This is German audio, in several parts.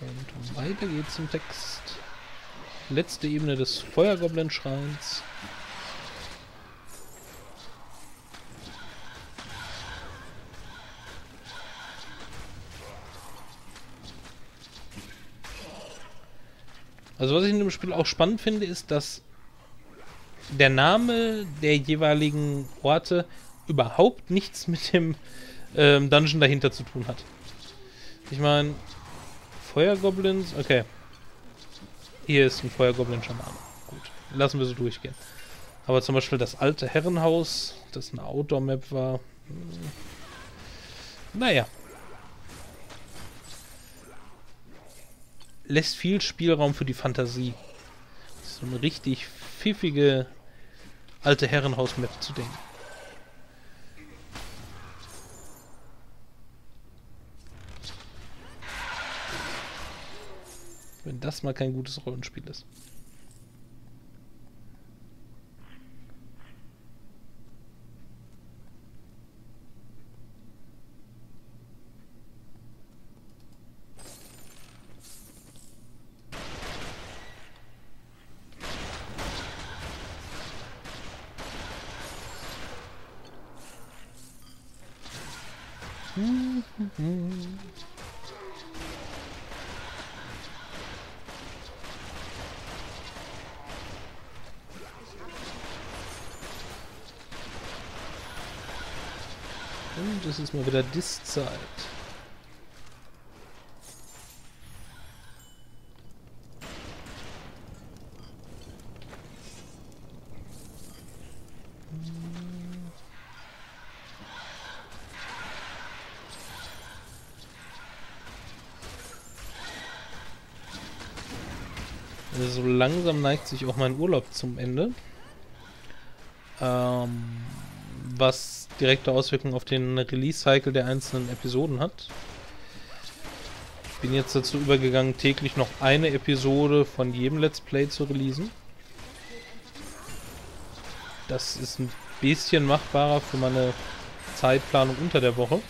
Und weiter geht's im Text. Letzte Ebene des Feuergoblin-Schreins. Also was ich in dem Spiel auch spannend finde, ist, dass der Name der jeweiligen Orte überhaupt nichts mit dem ähm, Dungeon dahinter zu tun hat. Ich meine, Feuergoblins, okay. Hier ist ein Feuergoblin-Schaman. Gut, lassen wir so durchgehen. Aber zum Beispiel das alte Herrenhaus, das eine Outdoor-Map war. Hm, naja. Lässt viel Spielraum für die Fantasie. So eine richtig pfiffige alte Herrenhaus-Map zu denken. Wenn das mal kein gutes Rollenspiel ist. Und es ist mal wieder Diszeit. Also so langsam neigt sich auch mein Urlaub zum Ende. Ähm, was direkte Auswirkungen auf den Release-Cycle der einzelnen Episoden hat. Ich bin jetzt dazu übergegangen, täglich noch eine Episode von jedem Let's Play zu releasen. Das ist ein bisschen machbarer für meine Zeitplanung unter der Woche.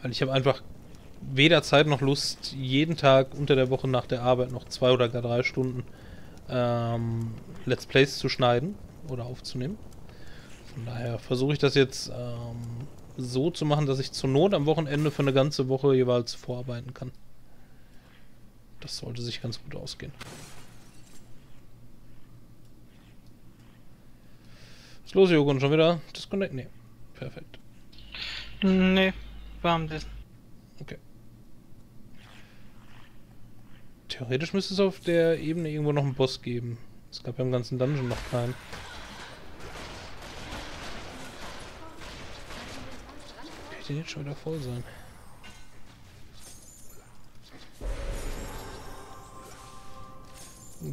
Weil ich habe einfach weder Zeit noch Lust, jeden Tag unter der Woche nach der Arbeit noch zwei oder gar drei Stunden ähm, Let's Plays zu schneiden oder aufzunehmen. Von daher versuche ich das jetzt ähm, so zu machen, dass ich zur Not am Wochenende für eine ganze Woche jeweils vorarbeiten kann. Das sollte sich ganz gut ausgehen. Was ist los, Jogun? Schon wieder Disconnect? Nee. Perfekt. Nee, warm das. Okay. Theoretisch müsste es auf der Ebene irgendwo noch einen Boss geben. Es gab ja im ganzen Dungeon noch keinen. Könnte jetzt schon wieder voll sein.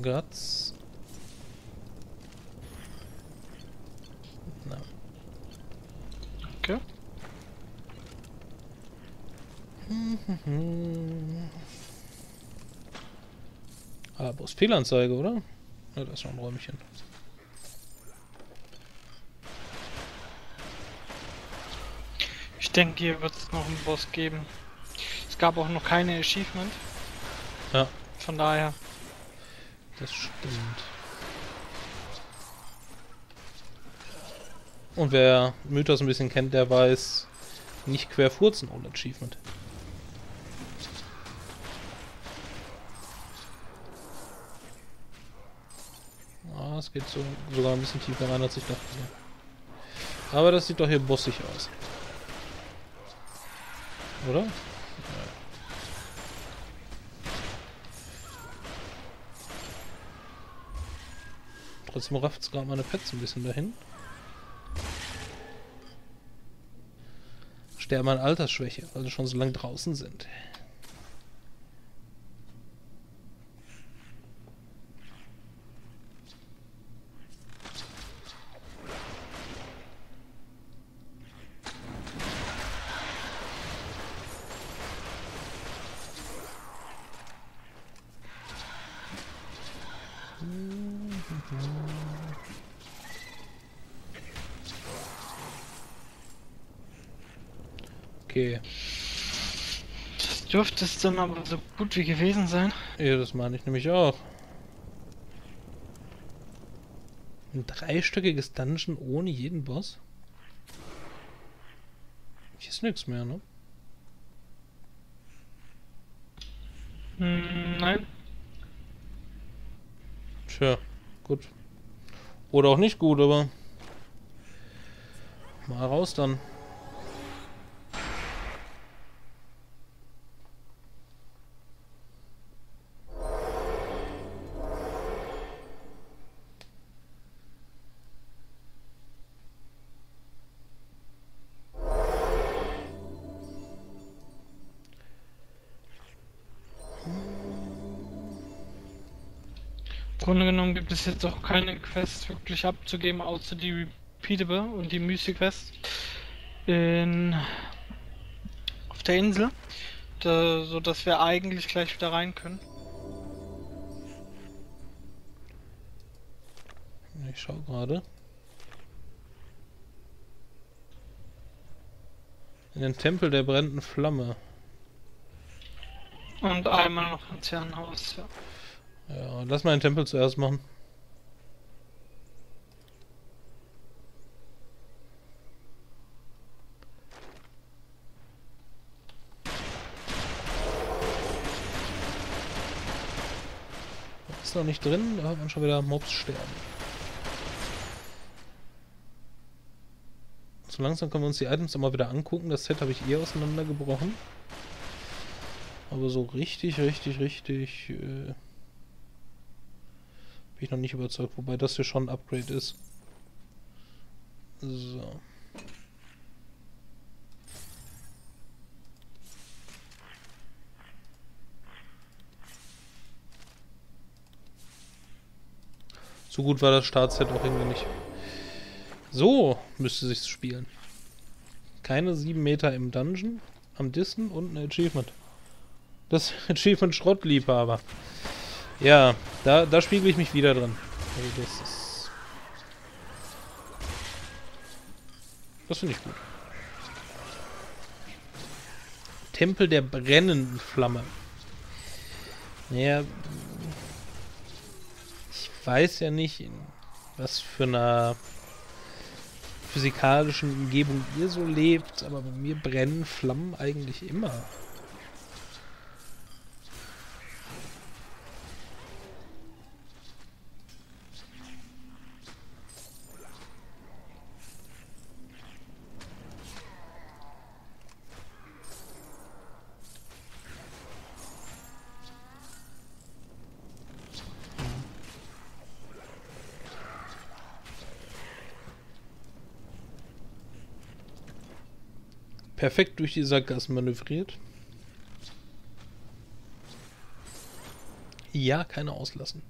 Guts. Na. Okay. Ah, bloß Fehlanzeige, oder? Ja, da ist noch ein Räumchen. Denke, hier wird es noch einen Boss geben. Es gab auch noch keine Achievement. Ja. Von daher. Das stimmt. Und wer Mythos ein bisschen kennt, der weiß, nicht querfurzen ohne Achievement. Ah, es geht so, sogar ein bisschen tiefer rein, als ich dachte. Aber das sieht doch hier bossig aus. Oder? Ja. Trotzdem rafft es gerade meine Pets ein bisschen dahin. Sterben an Altersschwäche, weil sie schon so lange draußen sind. Okay. dürfte es dann aber so gut wie gewesen sein. Ja, das meine ich nämlich auch. Ein dreistöckiges Dungeon ohne jeden Boss? Hier ist nichts mehr, ne? Hm, nein. Tja, gut. Oder auch nicht gut, aber... Mal raus dann. Gibt es jetzt auch keine Quest wirklich abzugeben, außer die Repeatable und die Mythic Quest in auf der Insel, da, so dass wir eigentlich gleich wieder rein können. Ich schau gerade. In den Tempel der brennenden Flamme. Und einmal noch ins Herrenhaus, ja. Ja, lass mal den Tempel zuerst machen. Ist noch nicht drin, da hat man schon wieder Mobs sterben. So langsam können wir uns die Items immer wieder angucken. Das Set habe ich eh auseinandergebrochen. Aber so richtig, richtig, richtig... Äh bin ich noch nicht überzeugt, wobei das hier schon ein Upgrade ist. So. So gut war das Startset auch irgendwie nicht. So müsste sich's spielen. Keine 7 Meter im Dungeon, am Dissen und ein Achievement. Das Achievement Schrottliebhaber. Ja, da, da spiegel ich mich wieder drin. Also das ist... Das finde ich gut. Tempel der brennenden Flamme. Naja, weiß ja nicht, in was für einer physikalischen Umgebung ihr so lebt, aber bei mir brennen Flammen eigentlich immer. Perfekt durch die Sackgassen manövriert. Ja, keine auslassen.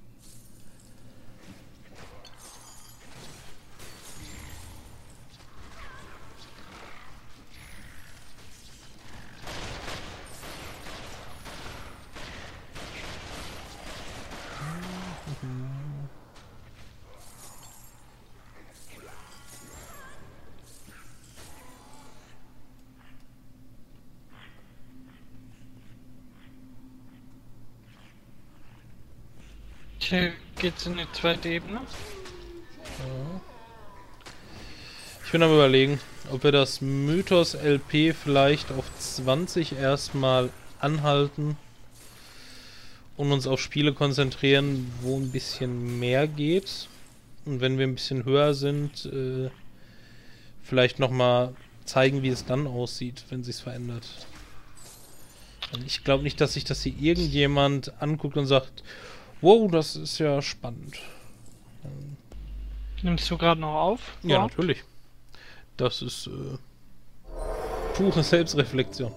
Hier geht's in die zweite Ebene. Ich bin am überlegen, ob wir das Mythos LP vielleicht auf 20 erstmal anhalten und uns auf Spiele konzentrieren, wo ein bisschen mehr geht. Und wenn wir ein bisschen höher sind, äh, vielleicht nochmal zeigen, wie es dann aussieht, wenn sich's verändert. Ich glaube nicht, dass sich das hier irgendjemand anguckt und sagt, Wow, das ist ja spannend. Nimmst du gerade noch auf? Ja, überhaupt? natürlich. Das ist äh, pure Selbstreflexion.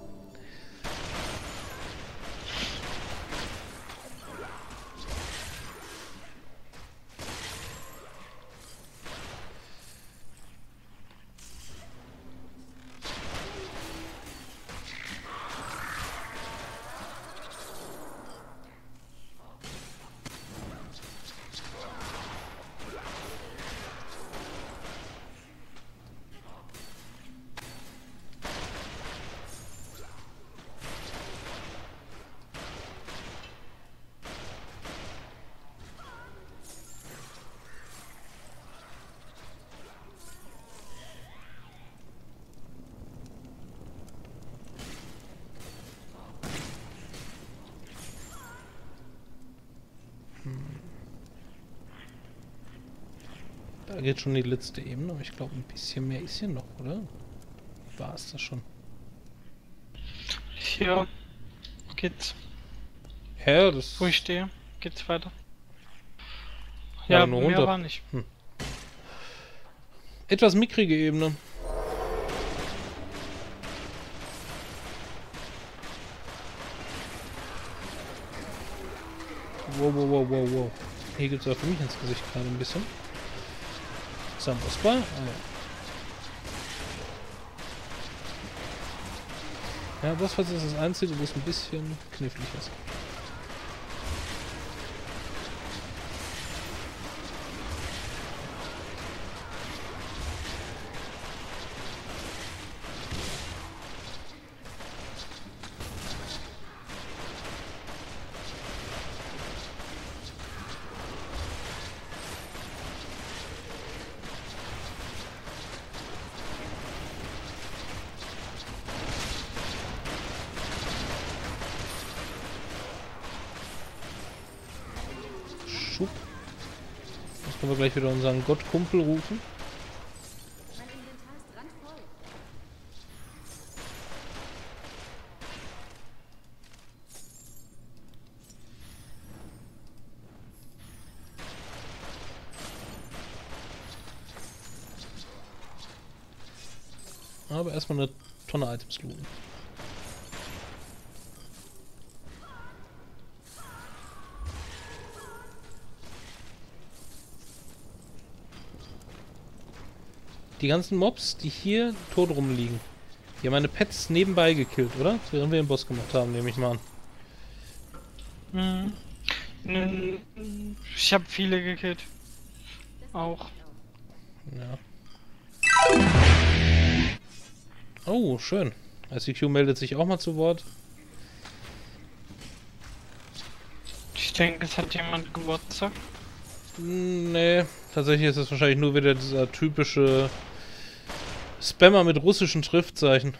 Da geht schon die letzte Ebene, aber ich glaube, ein bisschen mehr ist hier noch, oder? War es das schon? Hier geht's. Ja, das... Wo ich stehe, geht's weiter. Ja, Ja, nur mehr runter. war nicht. Etwas mickrige Ebene. Wow, wow, wow, wow, wow. Hier gibt es auch für mich ins Gesicht gerade ein bisschen. Sambospa. Ah, ja. ja, das ist das Einzige, wo es ein bisschen knifflig ist. Schub. Jetzt können wir gleich wieder unseren Gottkumpel rufen. Aber erstmal eine Tonne Items looten. Die ganzen Mobs, die hier tot rumliegen. Die haben meine Pets nebenbei gekillt, oder? Während wir den Boss gemacht haben, nehme ich mal an. Mhm. N- Ich habe viele gekillt. Auch. Ja. Oh, schön. ICQ meldet sich auch mal zu Wort. Ich denke, es hat jemand Geburtstag. Hm, Nee, tatsächlich ist es wahrscheinlich nur wieder dieser typische Spammer mit russischen Schriftzeichen.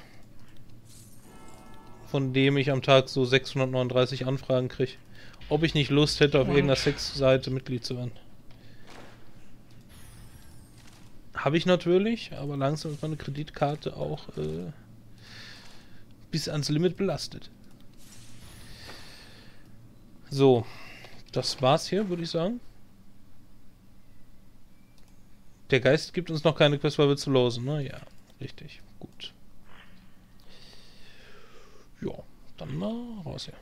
Von dem ich am Tag so 639 Anfragen kriege. Ob ich nicht Lust hätte, auf Und? irgendeiner Sexseite Mitglied zu werden. Habe ich natürlich, aber langsam ist meine Kreditkarte auch äh, bis ans Limit belastet. So, das war's hier, würde ich sagen. Der Geist gibt uns noch keine Quest, weil wir zu losen, ne? Ja, richtig. Gut. Ja, dann mal raus hier.